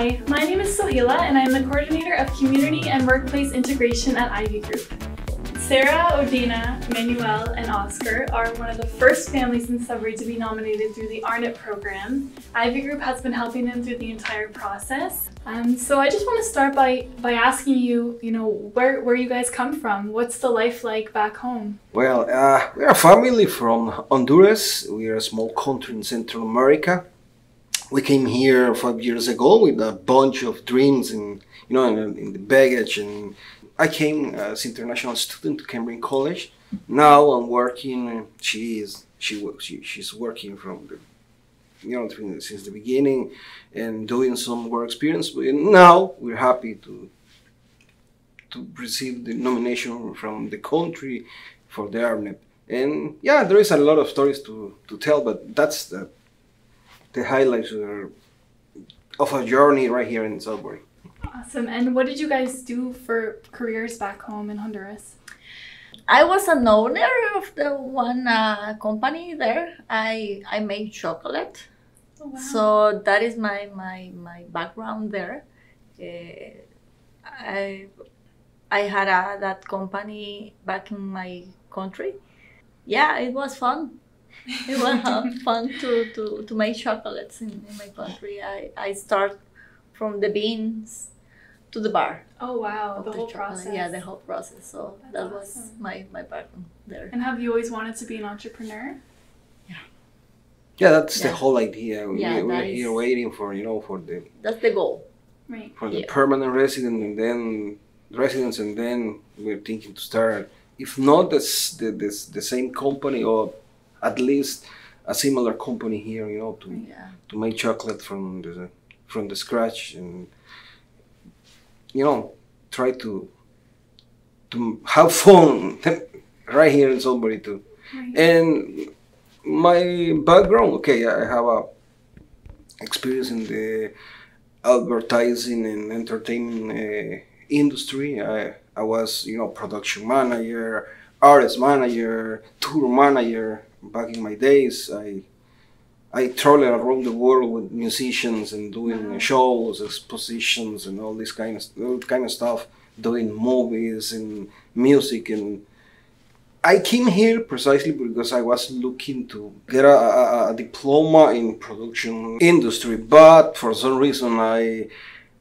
Hi, my name is Sohila and I'm the coordinator of community and workplace integration at Ivey Group. Sarah, Ondina, Manuel, and Oscar are one of the first families in Sudbury to be nominated through the RNIP program. Ivey Group has been helping them through the entire process. Um, so I just want to start by, by asking you, you know, where, where you guys come from. What's the life like back home? Well, uh, we're a family from Honduras. We are a small country in Central America. We came here five years ago with a bunch of dreams and, you know, in, in the baggage and I came as international student to Cambrian College. Now I'm working. She is she. She, she's working from the you know since the beginning and doing some work experience. But now we're happy to to receive the nomination from the country for the RNIP. And yeah, there is a lot of stories to, to tell, but that's the the highlights of a journey right here in Sudbury. Awesome. And what did you guys do for careers back home in Honduras? I was an owner of the one uh, company there. I I made chocolate. Oh, wow. So that is my my my background there. Uh, I I had a, that company back in my country. Yeah, it was fun. It was fun to, to, to make chocolates in, in my country. I, I start from the beans to the bar. Oh wow, the, the whole chocolate. process. Yeah, the whole process. So That's that was awesome. my my background there. And have you always wanted to be an entrepreneur? Yeah. Yeah, that's yeah. the whole idea. We, yeah, we're here waiting for you know for the. That's the goal. Right. For the yeah. permanent resident and then residents and then we're thinking to start if not this the this the same company or at least a similar company here you know to yeah. to make chocolate from the from the scratch and you know, try to to have fun right here in Sudbury too. Right. And my background, okay, I have a experience in the advertising and entertainment uh, industry. I I was, you know, production manager, artist manager, tour manager back in my days. I I travel around the world with musicians and doing shows, expositions, and all this kind of kind of stuff, doing movies and music. And I came here precisely because I was looking to get a, a, a diploma in production industry, but for some reason I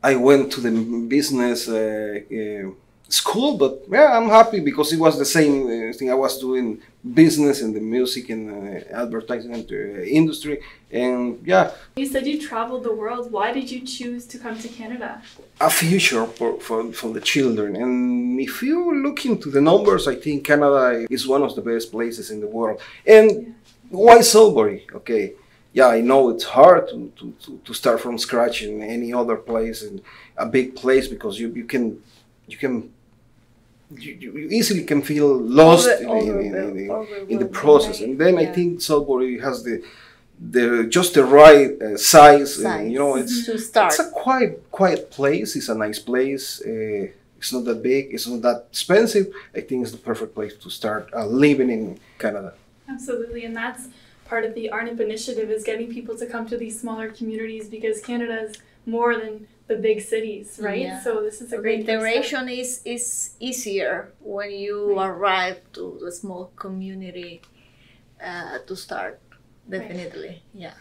I went to the business. Uh, uh, school, but yeah, I'm happy because it was the same uh, thing. I was doing business and the music and uh, advertising uh, industry, and yeah. You said you traveled the world. Why did you choose to come to Canada? A future for, for, for the children, and if you look into the numbers, I think Canada is one of the best places in the world. And yeah. why Sudbury? Okay. Yeah, I know it's hard to, to, to start from scratch in any other place, in a big place, because you, you can you can you, you easily can feel lost over, in, over, in, in, over, in, the process. And then yeah. I think Sudbury has the the just the right uh, size. size. And, you know, it's to start. It's a quiet quiet place. It's a nice place. Uh, it's not that big. It's not that expensive. I think it's the perfect place to start uh, living in Canada. Absolutely, and that's part of the RNIP initiative is getting people to come to these smaller communities because Canada is more than the big cities, right? Yeah. So this is a great integration is is easier when you right. arrive to the small community uh, to start. Definitely, right. yeah.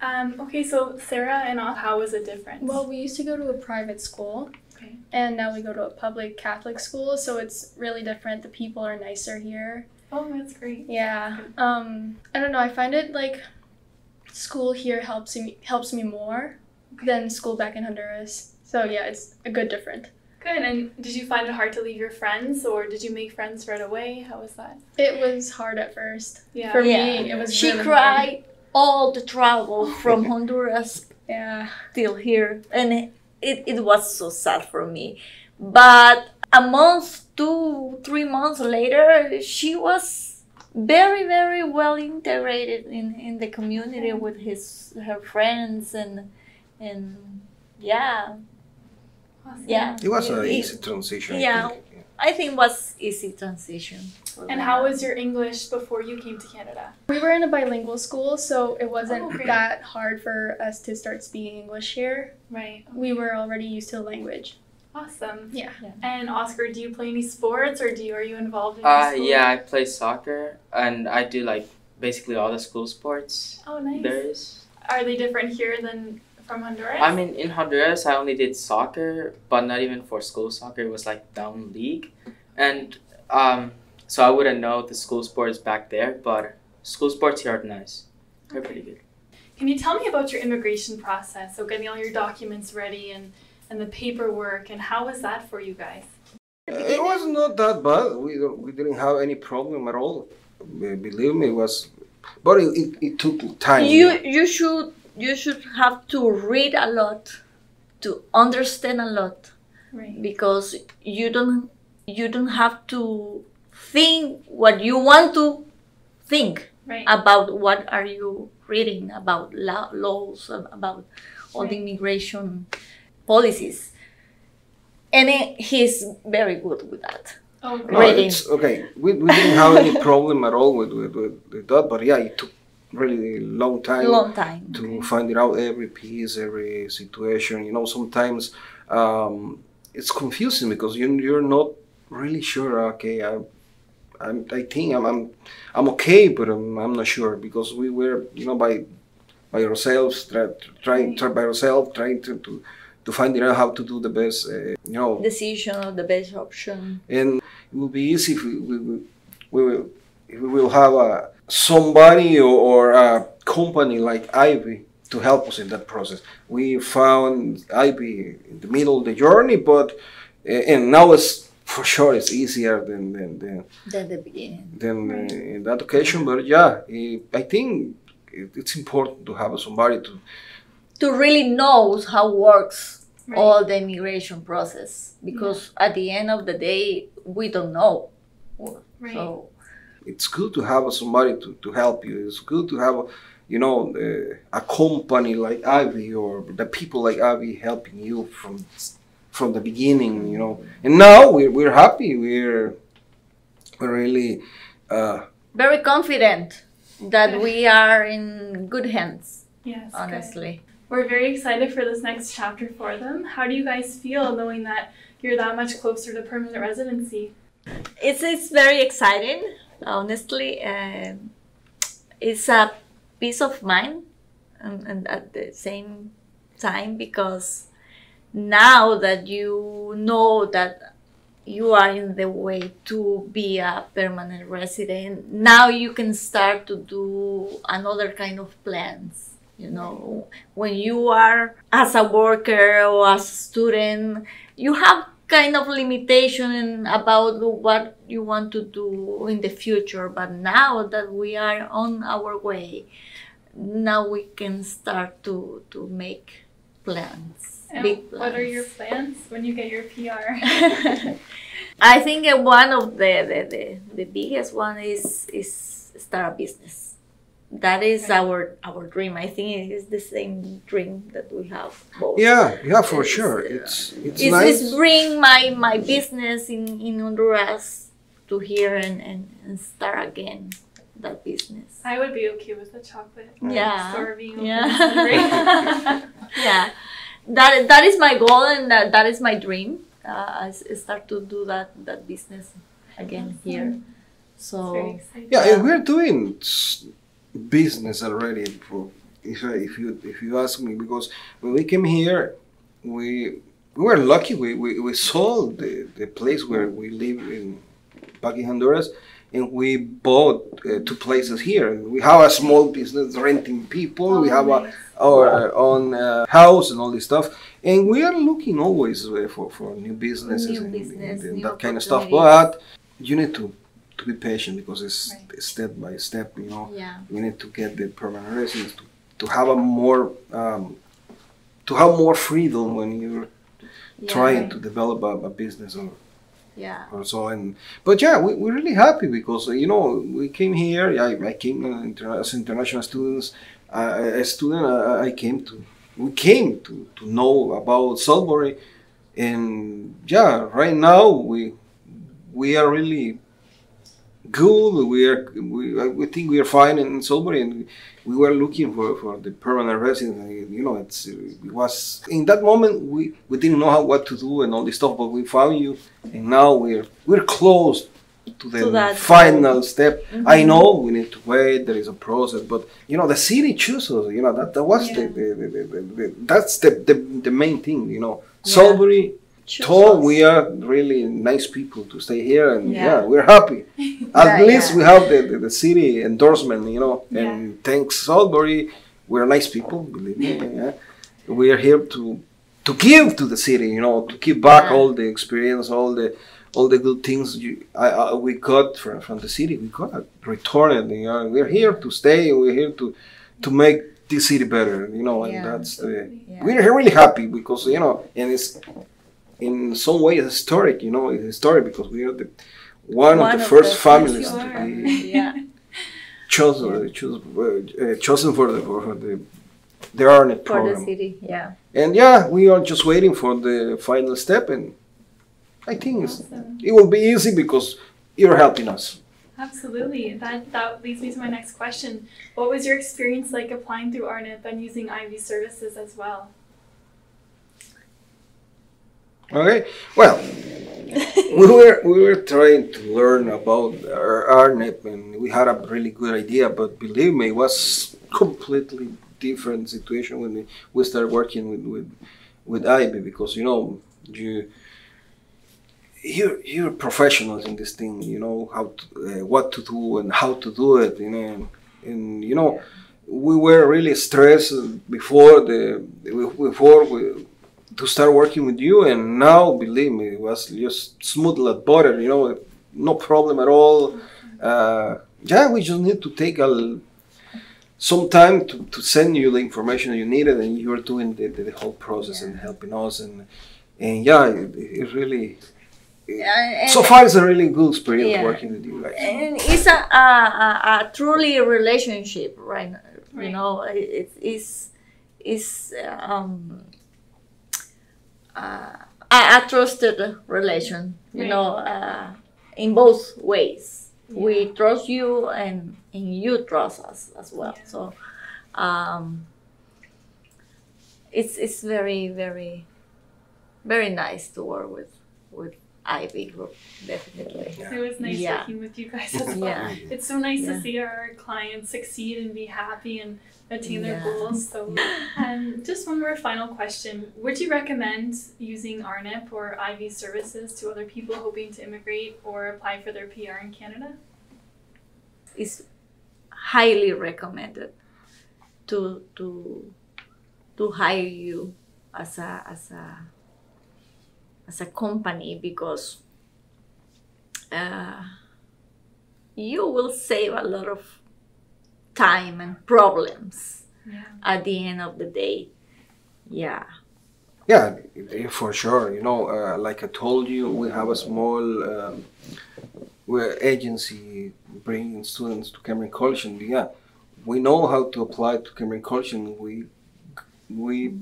Um, okay, so Sarah and all, how was it different? Well, we used to go to a private school, okay. and now we go to a public Catholic school, so it's really different. The people are nicer here. Oh, that's great. Yeah. Um, I don't know. I find it like school here helps me helps me more than school back in Honduras. So yeah, it's a good difference. Good. And did you find it hard to leave your friends, or did you make friends right away? How was that? It was hard at first. Yeah. For yeah. me, it was. Hard. She really cried hard. all the travel from Honduras. Yeah. Till here, and it, it was so sad for me. But a month, two, three months later, she was very, very well integrated in, in the community with his her friends and and yeah awesome. yeah it was an easy transition yeah I think was easy transition. And how was your English before you came to Canada? We were in a bilingual school, so it wasn't Oh, that hard for us to start speaking English here. Right. We were already used to the language. Awesome. Yeah. And Oscar, do you play any sports or do you, are you involved in Uh, school? yeah, I play soccer and I do like basically all the school sports Oh, nice. there is. Are they different here than from Honduras? I mean, in Honduras, I only did soccer, but not even for school soccer. It was like down league, and um, so I wouldn't know the school sports back there. But school sports here are nice. They're pretty good. Can you tell me about your immigration process? So getting all your documents ready and, and the paperwork and how was that for you guys? It was not that bad. We we didn't have any problem at all. Believe me, it was, but it, it, it took time. you you should you should have to read a lot to understand a lot Right. because you don't you don't have to think what you want to think Right. about what are you reading about laws about all the immigration policies and it, he's very good with that oh, No. Reading. it's okay. We, we didn't have any problem at all with, with, with, with that, but yeah, it took really long time long time to find it out every piece, every situation. You know, sometimes um, it's confusing because you you're not really sure. Okay, I, I'm, I think I'm, I'm, I'm okay, but I'm, I'm not sure because we were, you know, by, by ourselves, try, trying, try by ourselves, trying to, to, to find out how to do the best, uh, you know, decision of the best option and it will be easy if we, we, we, we will if we will have a somebody or, or a company like Ivey to help us in that process. We found Ivey in the middle of the journey, but and now it's for sure it's easier than than than, at the beginning than uh, in that occasion. But yeah, eh, I think it, it's important to have somebody to to really know how works Right. all the immigration process because at the end of the day we don't know Right. so it's good to have somebody to, to help you. It's good to have, you know, uh, a company like Ivey or the people like Ivey helping you from from the beginning, you know. And now we're, we're happy. We're we're really uh, very confident that we are in good hands Yes. good. honestly We're very excited for this next chapter for them. How do you guys feel knowing that you're that much closer to permanent residency? it's it's very exciting honestly um, it's a peace of mind and, and at the same time because now that you know that you are in the way to be a permanent resident now you can start to do another kind of plans you know. When you are as a worker or as a student you have kind of limitation about what you want to do in the future but now that we are on our way now we can start to to make plans And big plans what are your plans when you get your PR? I think one of the, the, the, the biggest one is is start a business. That is Okay. our our dream. I think it is the same dream that we have both. yeah yeah for It's, sure. uh, It's it's, It's, nice. it's bring my, my business in, in Honduras to here and, and, and start again that business. I would be okay with the chocolate Yeah. store Yeah. yeah, that that is my goal and that, that is my dream. Uh, I s- start to do that that business again here. So very yeah, yeah. we're doing s- business already. For if if you if you ask me, because when we came here, we we were lucky. We we, we sold the, the place where we live in back in Honduras, and we bought uh, two places here. We have a small business renting people. we Oh, have a nice. our own uh, house and all this stuff. And we are looking always uh, for, for new businesses New and, business, and new that kind of stuff. But you need to, to be patient because it's Right. step by step, you know. yeah. We need to get the permanent residence to, to have a more um, to have more freedom when you're yeah. trying to develop a, a business or, Yeah. or so and but yeah we, we're really happy because you know we came here I, I came uh, as international students uh, a student uh, I came to we came to, to know about Sudbury and yeah right now we we are really good. We are we, we think we are fine in Sudbury, and we were looking for, for the permanent residence. You know, it's it was in that moment we, we didn't know how what to do and all this stuff, but we found you, and now we're we're close to the that final step. Mhm. I know we need to wait. There is a process, but you know the city chooses. You know that that was the, Yeah. the, the, the, the that's the, the the main thing. You know, Yeah. Sudbury Choose told us. we are really nice people to stay here, and yeah, Yeah. we're happy. At Yeah, least yeah. we have the, the, the city endorsement, you know, Yeah. and thanks Sudbury, we're nice people, believe me. Yeah. We are here to to give to the city, you know, to give back all the experience, all the all the good things you, I, I, we got from, from the city. We got to return it. You know, we're here to stay. We're here to to make this city better, you know, and that's the we're really happy because you know, and it's in some way it's historic. You know, it's historic because we are the one, of the first families to be Yeah. chosen, uh, choose, uh, chosen for the for the the RNIP For the city, yeah. And yeah, we are just waiting for the final step, and I think it's, Awesome. it will be easy because you're helping us. Absolutely. That that leads me to my next question. What was your experience like applying through RNIP and using Ivey services as well? Okay, well, we were we were trying to learn about our RNIP and we had a really good idea, but believe me, it was completely different situation when we, we started working with with with Ivey because you know you you're you're professionals in this thing. You know how to, uh, what to do and how to do it. You know, and, and you know we were really stressed before the before we to start working with you and now believe me it was just smooth like butter you know no problem at all. Uh, yeah we just need to take a some time to, to send you the information you needed and you're doing the, the, the whole process and helping us and and yeah it, it really And, so far it's a really good experience Yeah. working with you guys. And it's a, a, a, a truly relationship right now you know it, it's it's um uh, a, a trusted relation you Right. know uh, in both ways we trust you and and you trust us as well Yeah. so um it's it's very very very nice to work with with Ivey Group definitely It was nice Yeah. working with you guys as well. yeah It's so nice Yeah. to see our clients succeed and be happy and attain their Yeah. goals. So, and just one more final question: Would you recommend using RNIP or Ivey services to other people hoping to immigrate or apply for their PR in Canada? is highly recommended to to to hire you as a as a as a company because uh, you will save a lot of time and problems Yeah. at the end of the day yeah Yeah, for sure. You know, uh, like I told you, we have a small um, we're agency bringing students to Cambrian College, and yeah, we know how to apply to Cambrian College, and we we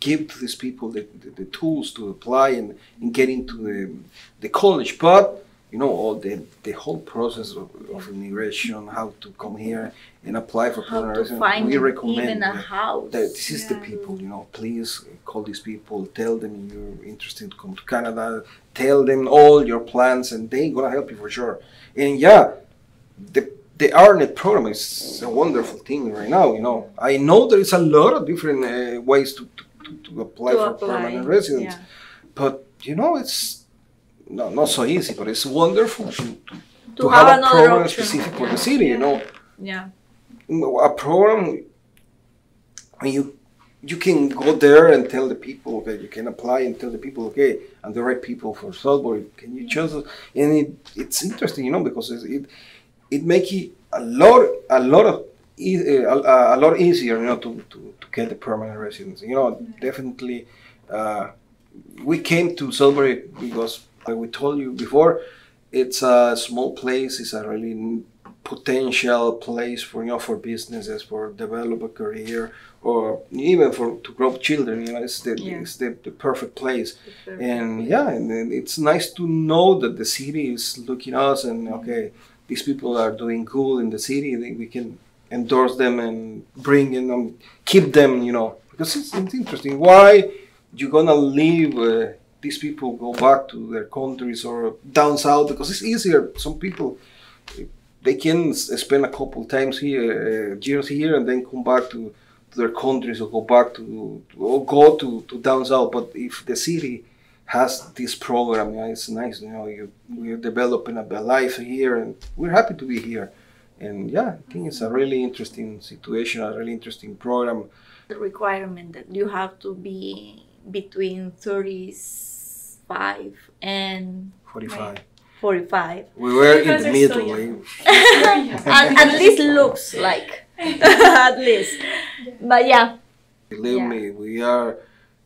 give to these people the, the, the tools to apply and, and get into the the college. But you know, all the the whole process of, of immigration, how to come here and apply for how permanent to residence, find we recommend even a that house. that this is the people you know please call these people tell them you're interested to come to canada tell them all your plans and they gonna help you for sure. And yeah the the RNIP program is a wonderful thing right now you know. I know there is a lot of different uh, ways to, to, to, to apply to for apply permanent residence. yeah. but you know it's not, not so easy but it's wonderful to, to, to, have, have, a program option. specific for yeah. the city you know. Yeah. A program you you can go there and tell the people okay you can apply and tell the people okay i'm the right people for Sudbury can you choose and it, it's interesting you know because it's, it it make it a lot a lot of e- uh, a, a lot easier you know to, to, to get the permanent residence you know definitely uh, we came to Sudbury because like we told you before it's a small place it's a really potential place for you know for businesses for develop a career or even for to grow children you know it's the Yeah. it's the, the perfect place. And yeah and it's nice to know that the city is looking us and okay these people are doing cool in the city we can endorse them and bring in them keep them you know. Because it's, it's interesting. Why you're gonna leave uh, these people go back to their countries or down south? Because it's easier. Some people they can spend a couple times here uh, years here and then come back to, to their countries or go back to, or go to, to down south. But if the city has this program yeah, it's nice you know you, we're developing a life here and we're happy to be here and yeah i think it's a really interesting situation a really interesting program the requirement that you have to be between 35 and 45 45 we were You in the middle young. eh? at, at least looks like at least but yeah Believe Yeah. me, we are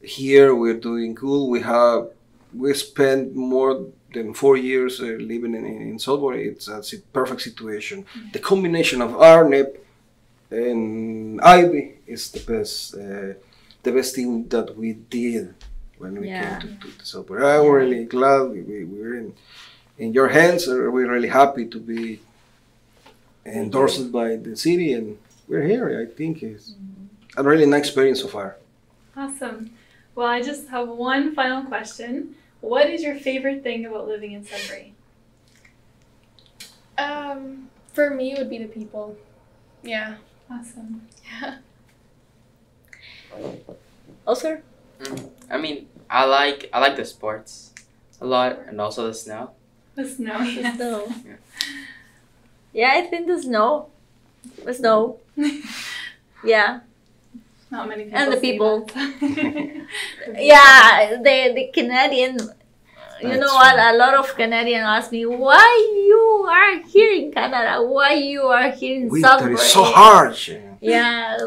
here. We're doing cool. We have we spend more than four years uh, living in, in Sudbury. It's a perfect situation. The combination of RNIP and Ivey is the best. Uh, the best thing that we did when we Yeah. came to, to, to Sudbury. I'm really glad we, we, we're in in your hands. Uh, We're really happy to be endorsed by the city, and we're here. I think it's a really nice experience so far. Awesome. Well, I just have one final question. What is your favorite thing about living in Sudbury? Um, for me, it would be the people. Yeah. Awesome. Yeah. Oscar I mean, I like I like the sports a lot, and also the snow. The snow. the snow Yeah. yeah i think the snow the snow yeah Not many people. And the say people. that. yeah the the canadian you That's know what a lot of canadian ask me why you are here in canada why you are here in Winter Sudbury? is so hard. yeah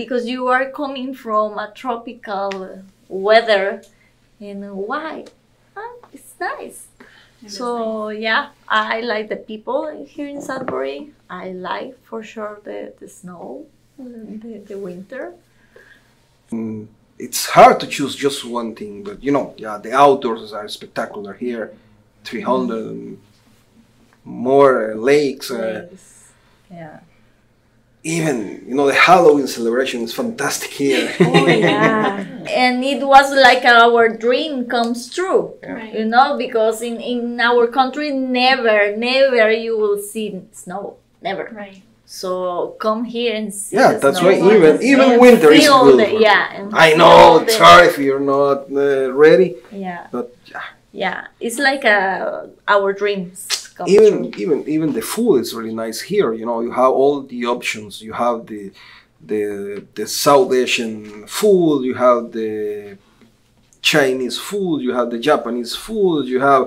because you are coming from a tropical weather and why Ah, it's nice It is so yeah i like the people here in sudbury i like for sure the, the snow the, the winter Mm, It's hard to choose just one thing, but you know, yeah, the outdoors are spectacular here. 300 and more uh, lakes. Uh, Nice. yeah even, you know, the Halloween celebration is fantastic here. oh yeah and it was like our dream comes true Right. you know because in in our country never never you will see snow never Right. So come here and see Yeah, that's snow why even- even winter is feel good the- yeah I know it's the- hard if you're not uh, ready, yeah but yeah, yeah it's like uh, our dreams come even true even even the food is really nice here. You know, you have all the options. You have the the the South Asian food. You have the Chinese food. You have the Japanese food. You have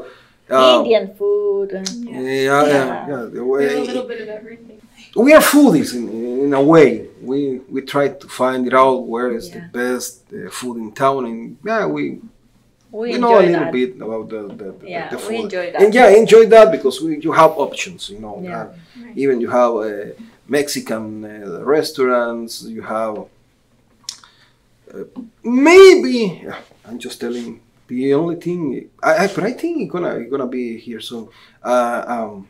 uh, indian food and Yeah, Yeah. yeah, Yeah. yeah. the We a little bit of everything. We are foodies in, in a way. We we try to find it out where is the best uh, food in town, and yeah, we we we know a little that bit about the the, the, yeah the we food. enjoy that And yeah, enjoy that because we, you have options, you know. Yeah. Uh, even you have uh, Mexican uh, restaurants. You have uh, maybe yeah, I'm just telling. The only thing, I, I but I think it's gonna it's gonna be here soon. Uh, um,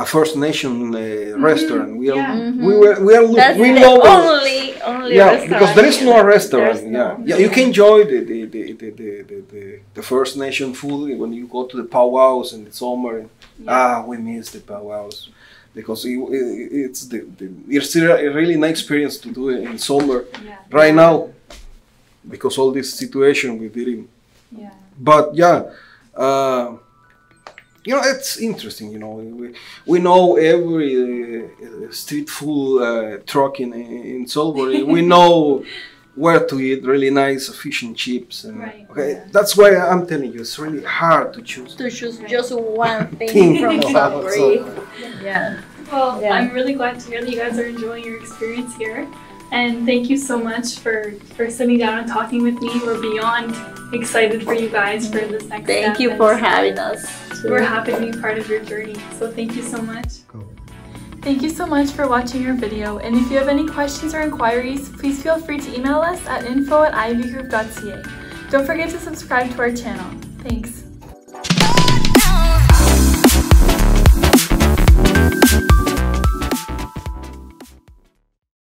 a First Nation uh, restaurant. We are yeah. we were we are look, that's we know. only only yeah, restaurant because there is no restaurant. There's yeah, no- yeah, you can enjoy the the, the, the, the, the, the, the First Nation food when you go to the powwows in the summer. And, Ah, we miss the powwows because it, it, it's the, the it's a really nice experience to do it in summer Yeah. right now because all this situation we didn't. Yeah. But yeah. Uh, you know, it's interesting. You know, we, we know every uh, street food uh, truck in in Sudbury. we know where to eat really nice fish and chips. And, Right. Okay, Yeah. that's why I'm telling you, it's really hard to choose. to choose just one thing Thing from about Sudbury. Sudbury. Yeah. Well, Yeah. I'm really glad to hear that you guys are enjoying your experience here. And thank you so much for, for sitting down and talking with me. We're beyond excited for you guys for this next Thank step you for having us. We're happy to be part of your journey. So thank you so much. Thank you so much for watching our video, and if you have any questions or inquiries, please feel free to email us at info at iveygroup.ca. Don't forget to subscribe to our channel. Thanks.